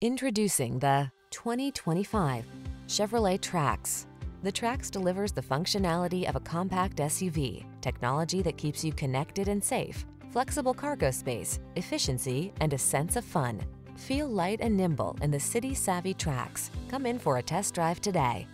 Introducing the 2025 Chevrolet Trax. The Trax delivers the functionality of a compact SUV, technology that keeps you connected and safe, flexible cargo space, efficiency, and a sense of fun. Feel light and nimble in the city-savvy Trax. Come in for a test drive today.